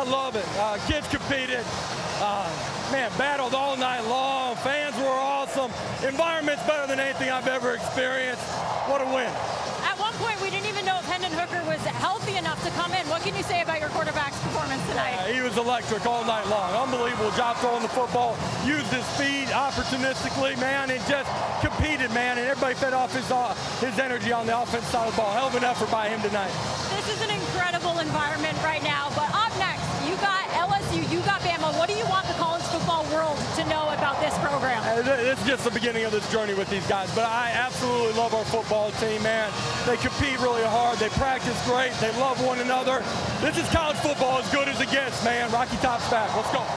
I love it. Uh, kids competed. Uh, man, battled all night long. Fans were awesome. Environment's better than anything I've ever experienced. What a win. At one point, we didn't even know if Hendon Hooker was healthy enough to come in. What can you say about your quarterback's performance tonight? He was electric all night long. Unbelievable job throwing the football. Used his speed opportunistically, man, and just competed, man. And everybody fed off his, uh, his energy on the offense side of the ball. Hell of an effort by him tonight. This is an incredible environment to know about this program? It's just the beginning of this journey with these guys. But I absolutely love our football team, man. They compete really hard. They practice great. They love one another. This is college football as good as it gets, man. Rocky Top's back. Let's go.